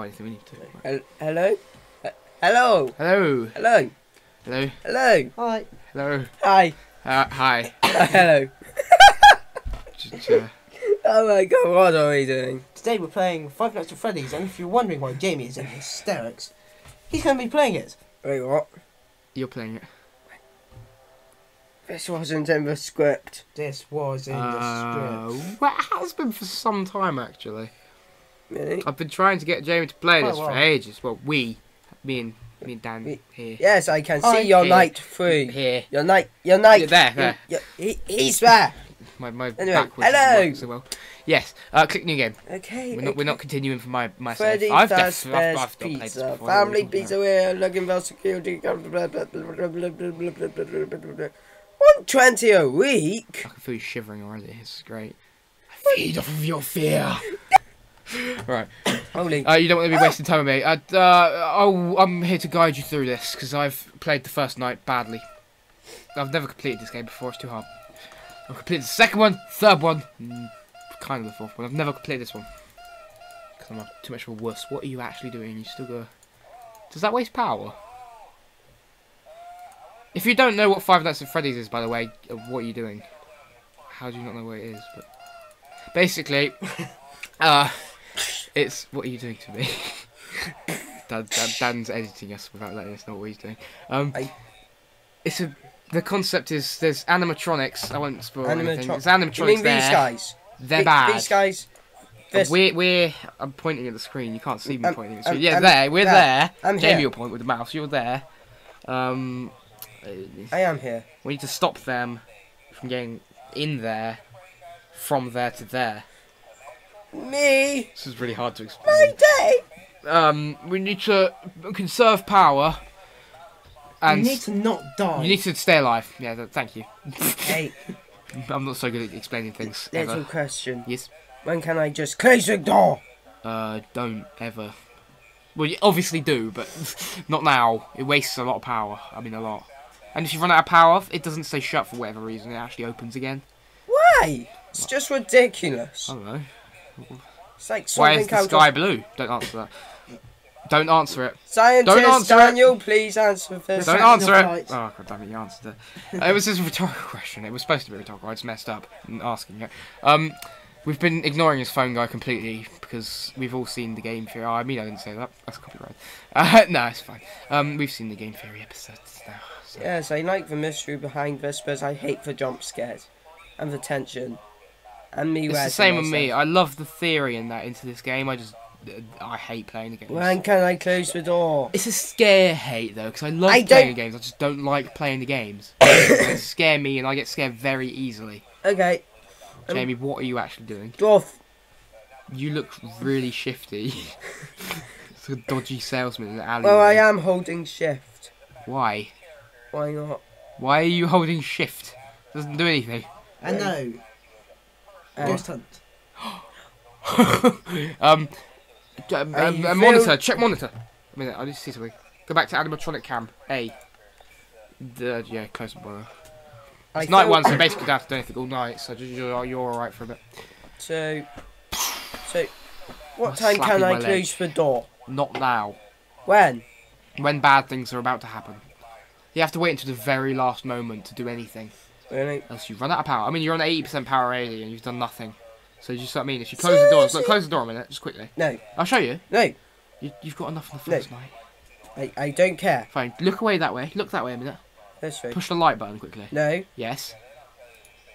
anything we need to. Right. Hello? Hello? Hello. Hello? Hello. Hello? Hi. Hello. Hi. Uh, hi. Uh, Hello. Uh, Oh my god, what are we doing? Today we're playing Five Nights at Freddy's, and if you're wondering why Jamie is in hysterics, he's going to be playing it. Wait, what? you're playing it. This wasn't in the script. This was in the Uh, script. well, it has been for some time actually really. I've been trying to get Jamie to play this for ages. Well, we, me and me and Dan we, here. Yes, I can see your light through. Here. Your light, Your night. You're there. there. He, he's there. my my anyway, hello. So well. Yes. Uh, click new game. Okay. We're not, we're not continuing for my my. I've, def- I've, I've pizza. This. Family pizza. We're looking for security. One twenty a week. I can feel you shivering already. This is great. I feed off of your fear. right. Holy. Uh, you don't want to be wasting time with me. Uh, uh, oh, I'm here to guide you through this because I've played the first night badly. I've never completed this game before. It's too hard. I've completed the second one, third one, mm, kind of the fourth one. I've never completed this one because I'm a- too much of a wuss. What are you actually doing? You still go. Does that waste power? If you don't know what Five Nights at Freddy's is, by the way, uh, what are you doing? How do you not know what it is? But basically, uh, it's what are you doing to me? Dan, Dan, Dan's editing us without letting us know what he's doing. Um, I- it's a the concept is there's animatronics. I won't spoil anything. Animatron- There's You animatronics mean there. these guys? They're The- bad. These guys. This. We're we're I'm pointing at the screen. You can't see me Um, pointing at the screen. um, yeah, um, there. We're there. there. I'm Jamie here. will point with the mouse. You're there. Um, I am here. we need to stop them from getting in there, from there to there. Me. This is really hard to explain. My day. Um, we need to conserve power, and you need to not die. you need to stay alive. Yeah, th- thank you. Hey, I'm not so good at explaining things. little Ever. question. Yes. When can I just close the door? Uh, don't ever. Well, you obviously do, but not now. It wastes a lot of power. I mean, a lot. And if you run out of power, it doesn't stay shut for whatever reason. It actually opens again. Why? It's just ridiculous. I don't know. It's like Why is the sky of... blue? Don't answer that. Don't answer it. Scientist Don't answer it. Daniel, please answer this. Don't answer it. Oh god damn it! You answered it. Uh, it was just a rhetorical question. It was supposed to be rhetorical. I just messed up asking it. Um, we've been ignoring his phone guy completely because we've all seen the game theory. Oh, I mean, I didn't say that. That's copyright. Uh, no, it's fine. Um, we've seen the game theory episodes now. So. Yes, I like the mystery behind this, but I hate the jump scares and the tension. And me It's the same with me. I love the theory in that into this game. I just uh, I hate playing the games. When can I close the door? It's a scare hate though, because I love I playing don't- the games. I just don't like playing the games. they scare me, and I get scared very easily. Okay, Um, Jamie, what are you actually doing? dwarf. You look really shifty. it's a dodgy salesman in the alley. Well, I am holding shift. Why? Why not? Why are you holding shift? Doesn't do anything. I know. Uh, Ghost hunt. um, um, um, you a monitor. Check monitor. A minute. I need to see something. Go back to animatronic cam. A. The, yeah, close the border. I It's night one, so basically don't have to do anything all night. So you're, you're all right for a bit. So, so, what I'm time can I close the door? Not now. When? When bad things are about to happen. You have to wait until the very last moment to do anything. Really? Else you run out of power. I mean, you're on 80% power already and you've done nothing. So you see what I mean? If you close the door, look, close the door a minute, just quickly. No, I'll show you. no, you you've got enough on the No. first night. I, I don't care. Fine. Look away that way. Look that way a minute. That's right. Push the light button quickly. No. Yes.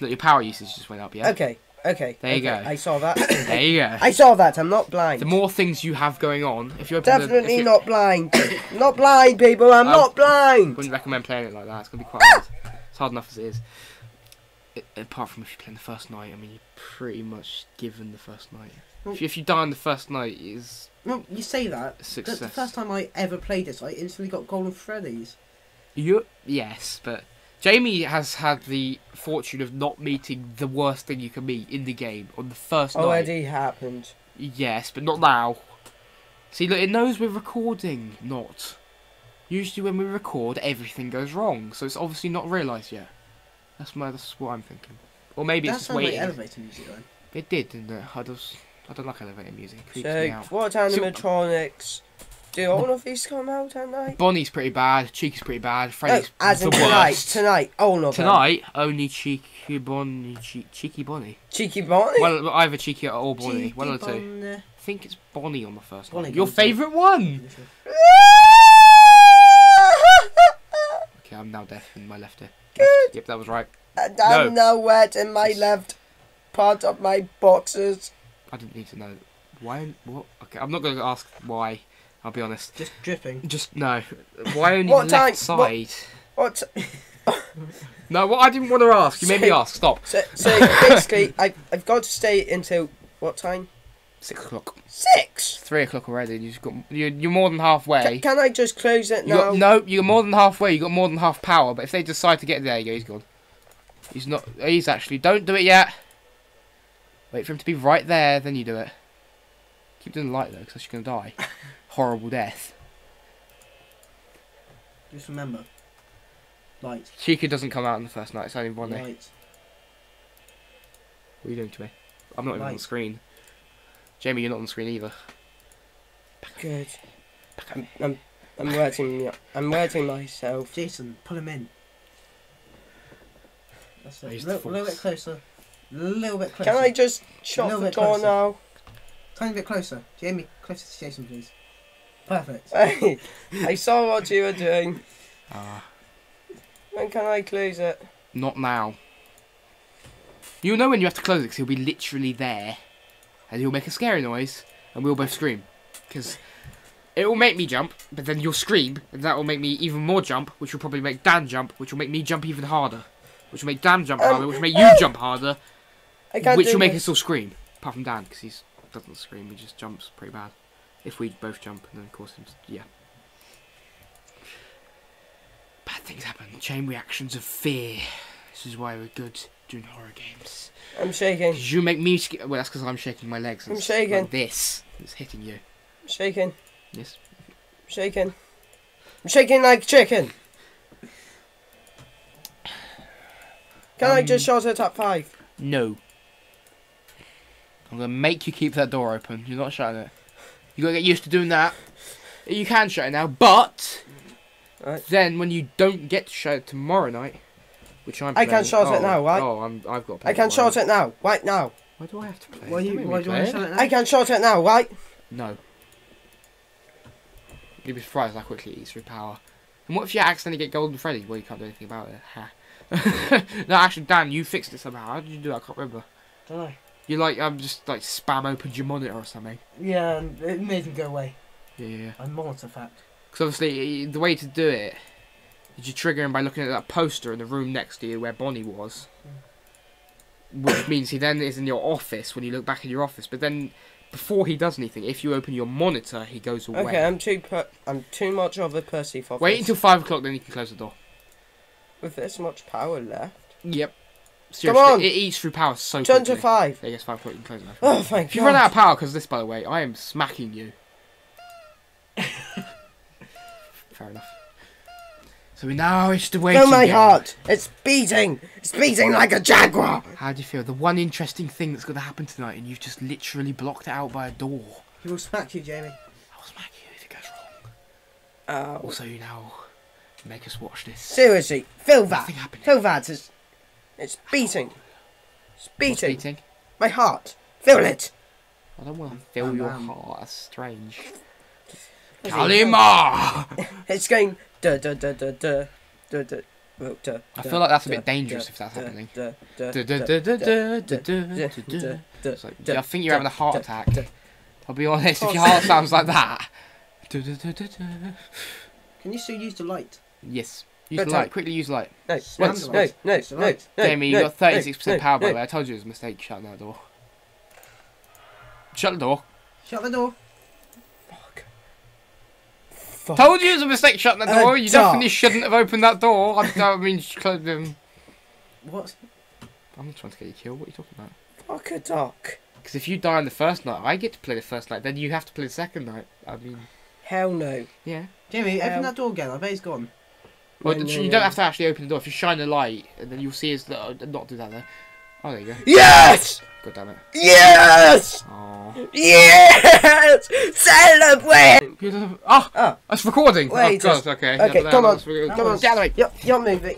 Look, your power usage just went up, yeah? Okay. Okay. There you okay, go. I saw that. There you go. I saw that. I'm not blind. The more things you have going on, if you open the, if Definitely you, not blind. not blind, people. I'm not blind. wouldn't recommend playing it like that. It's gonna be quite hard. Enough as it is. It, apart from if you play playing the first night, I mean, you're pretty much given the first night. If you, if you die on the first night, is No, you say that. success. the first time I ever played this, I instantly got Golden Freddy's. You yes, but Jamie has had the fortune of not meeting the worst thing you can meet in the game on the first oh, night. Already happened. Yes, but not now. See, look, it knows we're recording. Not. Usually, when we record, everything goes wrong, so it's obviously not realised yet. That's my. That's what I'm thinking. Or maybe that it's just sounds like waiting. elevator music then. It did, didn't it? I just. I don't like elevator music. It creeps me So, out. what animatronics do all of these come out at night? Bonnie's pretty bad. Chica's pretty bad. No, Freddy's as the in tonight, tonight, all of them. Tonight, only Chica Bonnie. Che- Chica Bonnie. Chica Bonnie. Well, either Chica or Bonnie. Chica One of the two. Bonnie. I think it's Bonnie on the first Bonnie one. Your favourite one? Okay, I'm now deaf in my left ear. Good. Yep, that was right. and I'm now wet in my left part of my boxes. I didn't need to know. Why? What? Okay, I'm not going to ask why. I'll be honest. Just dripping. Just no. Why only What the left time- what- side? What? No, what I didn't want to ask. You made me ask. Stop. So, so basically, I, I've got to stay until what time? Six o'clock. Six. Three o'clock already. You've got. You're, you're more than halfway. can I just close it You now? got, no, you're more than halfway. You got more than half power. But if they decide to get there, you go. He's gone. He's not. He's actually. Don't do it yet. Wait for him to be right there, then you do it. Keep doing the light though, because you're gonna die. Horrible death. Just remember. Light. Chica doesn't come out in the first night. It's only one night. What are you doing to me? I'm not even on the screen. Jamie, you're not on the screen either. Good. I'm, I'm, I'm wetting. I'm wetting myself. Jason, pull him in. That's it. A little, little bit closer. A little bit closer. Can I just shut the door closer. now? Tiny bit closer. Jamie, closer to Jason, please. Perfect. Hey, I saw what you were doing. Ah, When can I close it? not now. You'll know when you have to close it because he'll be literally there, and he'll make a scary noise, and we'll both scream, because it will make me jump, but then you'll scream, and that will make me even more jump, which will probably make Dan jump, which will make me jump even harder, which will make Dan jump Um, harder, which will make you jump harder, which will make this. us all scream, apart from Dan, because he doesn't scream, he just jumps pretty bad. If we both jump, and then of course him, yeah. Bad things happen. Chain reactions of fear. This is why we're good doing horror games. I'm shaking. 'Cause you make me sca- Well, that's because I'm shaking my legs. I'm shaking. Like this. It's hitting you. I'm shaking. Yes. I'm shaking. I'm shaking like chicken. Can I just Um, shot it at five? No. I'm gonna make you keep that door open. You're not shutting it. You gotta get used to doing that. You can shut it now, but Right. then when you don't get to shut it tomorrow night, which I'm I can playing- shut it oh, now, right? Oh, I'm, I've got. to I can tomorrow shot it now. Right now. Why do I have to play? Why, you, Don't make why do you want to it. it now? I can shot it now, right? No. You'd be surprised how quickly it eats through power. And what if you accidentally get Golden Freddy? Well, you can't do anything about it. Ha. no, actually, Dan, you fixed it somehow. How did you do that? I can't remember. Don't know. You like, um, just like spam opened your monitor or something. Yeah, and it made him go away. Yeah, yeah, yeah. I monitor fact. Because obviously, the way to do it is you trigger him by looking at that poster in the room next to you where Bonnie was. Which means he then is in your office when you look back in your office. But then, before he does anything, if you open your monitor, he goes away. Okay, I'm too I'm too much of a pussy for Wait until five o'clock, then you can close the door. With this much power left. Yep. Seriously, on. it eats through power so Turn quickly. to five. Yeah, yes, five o'clock, you can close it. Oh, thank If you God. run out of power because this, by the way, I am smacking you. Fair enough. So we now it's the waiting Feel my game. heart. It's beating. It's beating like a jaguar. How do you feel? The one interesting thing that's going to happen tonight, and you've just literally blocked it out by a door. He will smack you, Jamie. I'll smack you if it goes wrong. Oh. Also, you now make us watch this. Seriously, feel that. Nothing happening. Feel that. It's, it's beating. It's What's beating. beating? My heart. Feel it. I don't want to feel Bam, your bam. heart. That's strange. Is? Kalima! It's going. Duh, duh, duh, duh, duh, duh, duh. Oh, I feel like that's a bit dangerous if that's happening. It's like, I think you're having a heart attack. I'll be honest, if Oh, your heart sounds like that. Can you still use the light? Yes. Use Good the light. Quickly use the light. No, no, Slam no, no, no, no, Jamie, you got 36% no, power, by the way. I told you it was a mistake shutting that door. Shut the door. Shut the door. Fuck. Told you it was a mistake shutting that Uh, door. You duh. definitely shouldn't have opened that door. I don't mean sh- close them. What? I'm not trying to get you killed. What are you talking about? Fuck a duck. Because if you die on the first night, I get to play the first night. Then you have to play the second night. I mean, Hell no. yeah. Jamie, Um, open that door again. I bet he's gone. Well, No, no, you no. don't have to actually open the door. If you shine a light, and then you'll see us. Uh, not do that there. Oh, there you go. Yes! God damn it. Yes! Oh. Yes! Celebrate! Ah! Ah. That's recording! Wait, oh, God, just- okay. okay, Yeah, come on, come on. Get out of. You're, you're moving.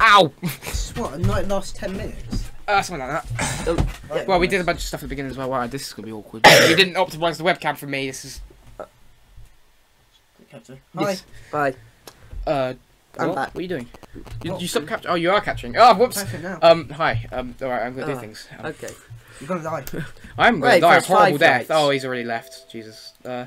Ow! It's what, a night last 10 minutes? Uh, something like that. Right, Well, we did a bunch of stuff at the beginning as well. Wow, this is gonna be awkward. you didn't optimize the webcam for me. This is. Captain. Hi. Yes. Bye. Uh, I'm what? back. What are you doing? You, Oh, you stop capturing. Oh, you are capturing. Oh, whoops. Um, hi. Um, alright, I'm gonna do things. Um, Okay. You're gonna die. I'm gonna Wait, die a horrible death. lights. Oh, he's already left. Jesus. Uh,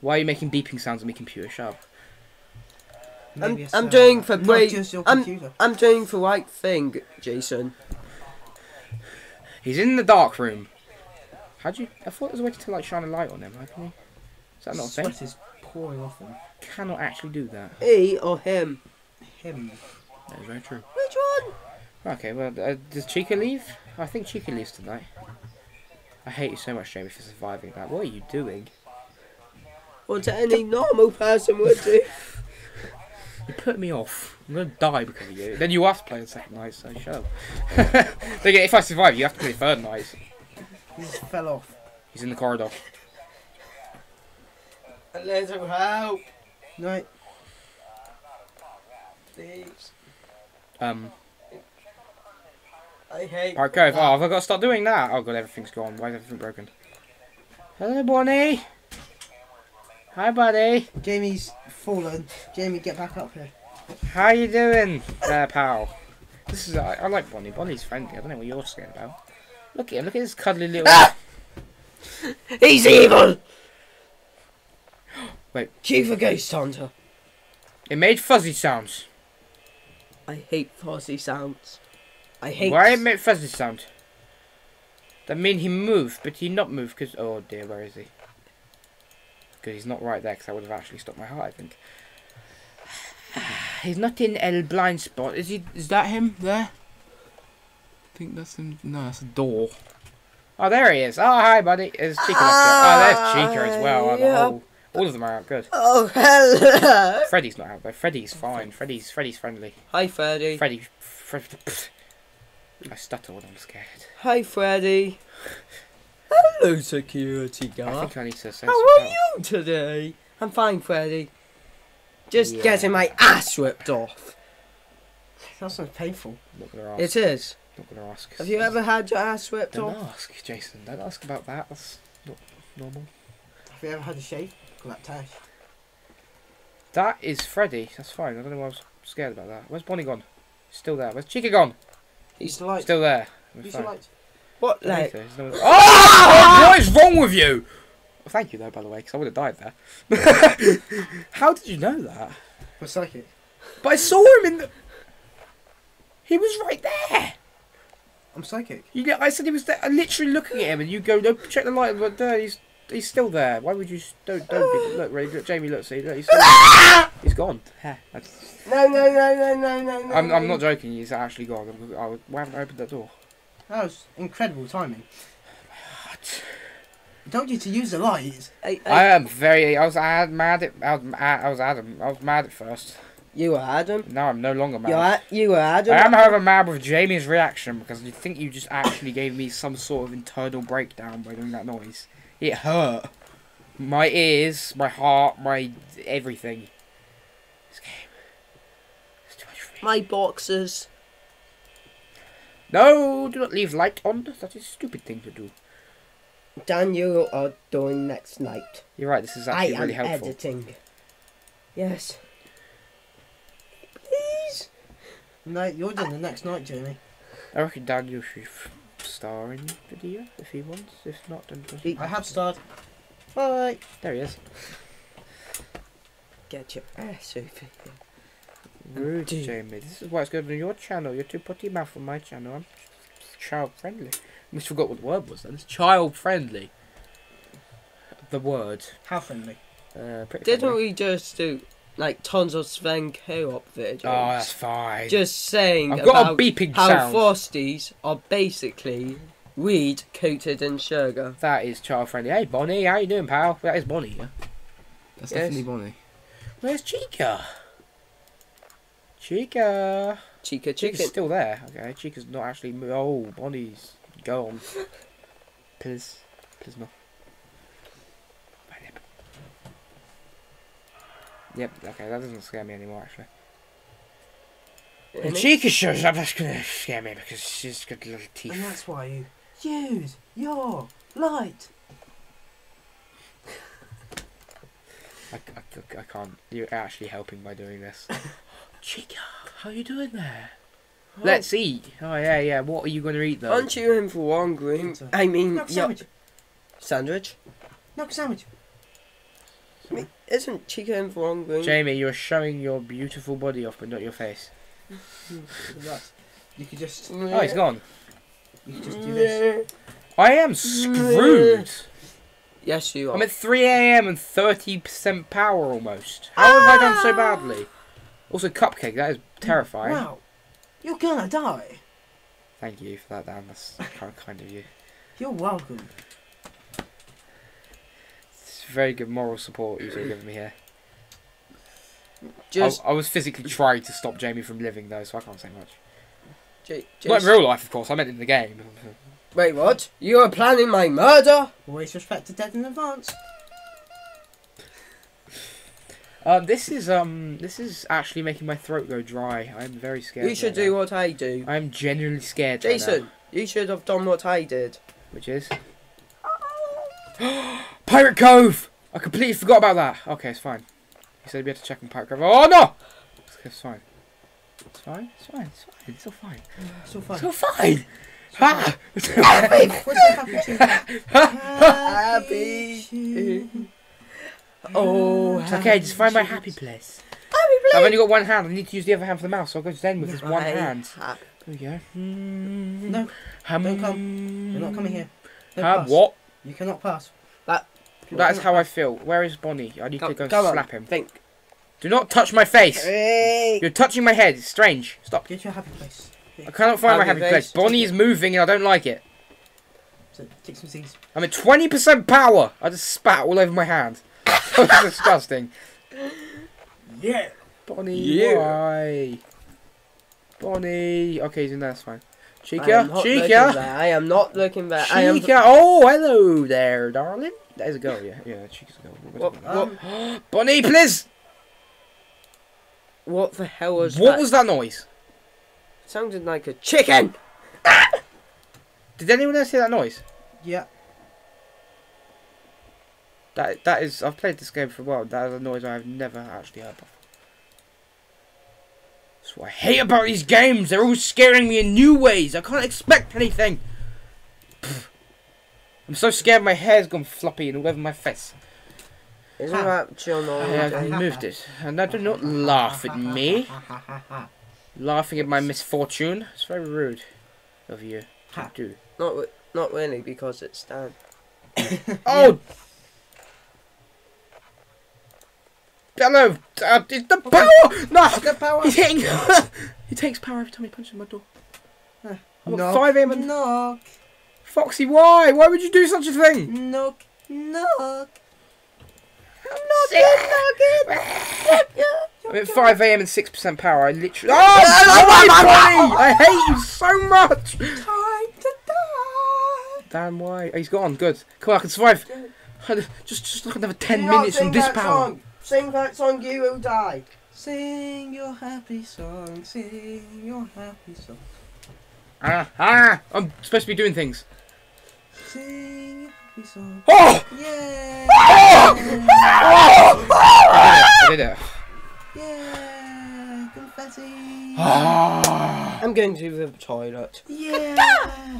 why are you making beeping sounds on my computer? Shut up. I'm, Maybe it's, I'm uh, doing for not break. your I'm, computer. I'm doing the right thing, Jason. He's in the dark room. How'd you? I thought there was a way to like shine a light on him. How can you? Is that not a thing? Sweat is pouring off him. Cannot actually do that. He or him? Him. That is very true. Which one? Okay, well, uh, does Chica leave? I think Chica leaves tonight. I hate you so much, Jamie, for surviving that. What are you doing? What any normal person would do. You put me off. I'm gonna die because of you. Then you have to play the second night, so shut up. Then if I survive, you have to play the third night. He just fell off. He's in the corridor. A little help, Night. Please. Um, I hate. alright, go. Oh, have I got to start doing that? Oh god, everything's gone. Why is everything broken? Hello, Bonnie. Hi, buddy. Jamie's fallen. Jamie, get back up here. How you doing, there, pal? This is I, I like Bonnie. Bonnie's friendly. I don't know what you're scared about. Look at him. Look at this cuddly little. Ah! He's evil. Wait. Chief a ghost hunter. It made fuzzy sounds. I hate fuzzy sounds. I hate. Why it made fuzzy sound? That mean he moved, but he not moved because oh dear, where is he? Because he's not right there. Because I would have actually stopped my heart. I think. He's not in El blind spot. Is he? Is that him there? I think that's him. No, that's a door. Oh, there he is. Oh, hi, buddy. There's Chica. left there. Oh, there's Chica as well. Oh, the ah, yeah. All of them are out. Good. Oh hello. Freddy's not out though. Freddy's fine. Freddy's Freddy's friendly. Hi Freddy. Freddy. Fred, I stutter when I'm scared. Hi Freddy. Hello security I guard. think I need to How are you today? I'm fine, Freddy. Just Yeah. getting my ass ripped off. That sounds painful. Not gonna ask. It is. Not gonna ask. Have you ever had your ass ripped Don't off? ask, Jason. Don't ask about that. That's not normal. Have you ever had a shave? Got that tash. That is Freddy. That's fine. I don't know why I was scared about that. Where's Bonnie gone? Still there. Where's Chica gone? He's the light. Still there. We're the light. What I think like? so. No one- Oh! what is wrong with you? Well, thank you though, by the way, because I would have died there. How did you know that? For psychic. But I saw him in the. He was right there. I'm psychic. You know, I said he was there, I'm literally looking at him, and you go, "No, check the light." But there, he's he's still there. Why would you? Don't don't be, look, Ray, look, Jamie, look, see, look, he's still there. He's gone. Yeah, No, no, no, no, no, no, no. I'm I'm not joking. He's actually gone. I'm, I, why haven't I opened that door? That was incredible timing. What? I told you to use the light. I, I, I am very. I was ad, mad at. I was, I was Adam. I was mad at first. You were Adam. No, I'm no longer mad. You are, you were Adam. I am, however, mad with Jamie's reaction because you think you just actually gave me some sort of internal breakdown by doing that noise. It hurt. My ears, my heart, my everything. This game. It's too much for me. My boxes. No, do not leave light on. That is a stupid thing to do. Dan, you are doing next night. You're right, this is I actually am really helpful. editing. Yes. Please. No, you're doing the next night, Jamie. I reckon Daniel should f- star in the video if he wants. If not, then just... I have starred. Bye. There he is. Get your ass over here. Rude, Dude. Jamie. This is why it's good on your channel. You're too potty mouth on my channel. I'm child friendly. We forgot what the word was then. It's child friendly. The word. How friendly. Uh, pretty Didn't friendly. we just do like tons of Sven co-op videos? Oh, that's fine. Just saying I've got a about beeping how sound. Frosties are basically weed coated in sugar. That is child friendly. Hey, Bonnie, how you doing, pal? That is Bonnie, yeah? That's definitely Bonnie. Where's Chica? Chica. Chica Chica's still there. Okay, Chica's not actually. Oh, Bonnie's gone. Please, please no. Yep. Okay, that doesn't scare me anymore actually. Innit? When Chica shows up, that's gonna scare me because she's got little teeth. And that's why you use your light. I, I, I can't. You're actually helping by doing this. Chica, how are you doing there? Let's eat. Oh yeah, yeah. What are you gonna eat though? Aren't you in for one green? I mean, Knock a yeah, sandwich. sandwich. Knock a sandwich. I mean, isn't Chica in for one green? Jamie, you're showing your beautiful body off, but not your face. You could just mm, Oh, he's gone. you could just do mm, this. I am screwed. Mm, yes, you are. I'm at 3 a.m. and 30% power almost. How have I done so ah! badly? Also, cupcake. That is terrifying. Wow. You're gonna die. Thank you for that, Dan. That's kind kind of you. You're welcome. It's very good moral support you've given me here. Just I, I was physically trying to stop Jamie from living though, so I can't say much. J- Not in real life, of course. I meant in the game. wait, what? You are planning my murder? Always respect the dead in advance. Um, this is um, this is actually making my throat go dry. I'm very scared. You should right do now. what I do. I'm genuinely scared. right Jason, now, you should have done what I did. which is Pirate Cove. I completely forgot about that. Okay, it's fine. He said we had to check on Pirate Cove. Oh no! It's, fine. it's fine. It's fine. It's fine. It's fine. It's all fine. It's all fine. What's the happy. Oh, It's okay, just find my happy place. Happy place. I've only got one hand. I need to use the other hand for the mouse, so I'll go to Zen with this one hand. There we go. No, Hum. don't come. You're not coming here. No pass. What? You cannot pass. That- That is how I feel. Where is Bonnie? I need to Come, go and come on, slap him. Think. Do not touch my face. Hey. You're touching my head. It's strange. Stop. Get your happy place. I cannot find my Happy happy place. Bonnie is moving and I don't like it. So take some seeds. I'm at 20% power. I just spat all over my hand. That's disgusting. Yeah. Bonnie, Yeah. why? Bonnie. Okay, he's in there. That's fine. I Chica, am Chica. I am not looking there. I am. Oh, hello there, darling. That is a girl. Yeah, yeah. she's a girl. What, What's what, Um, Bonnie, please. what the hell was what that? was that noise? Sounded like a chicken. Did anyone else hear that noise? yeah. That that is. I've played this game for a while. That is a noise I've never actually heard before. That's what I hate about these games. They're all scaring me in new ways. I can't expect anything. Pfft. I'm so scared my hair's gone floppy and all over my face. Isn't Ha. that John I have moved it. And now do not laugh at me. Laughing at my misfortune. It's very rude of you to do. Not, not really, because it's Dan. Oh! Hello! Uh, it's the power! No! The power. He's hitting. he takes power every time he punches my door. Huh. I'm at 5 a.m. Knock. Foxy, why? Why would you do such a thing? Knock. Knock. I'm at 5 a.m. and 6% power. I literally. Oh, Bonnie? I hate you so much! Time to die. Damn, why? Oh, he's gone. Good. Cool, I can survive. Just, just like another 10 Do not minutes on this power. Song. Sing that song, you will die. Sing your happy song. Sing your happy song. Ah, ah! I'm supposed to be doing things. Sing your happy song. Oh! Yeah. I did it. Yeah. Confetti. Ah! I'm going to the toilet. Yeah.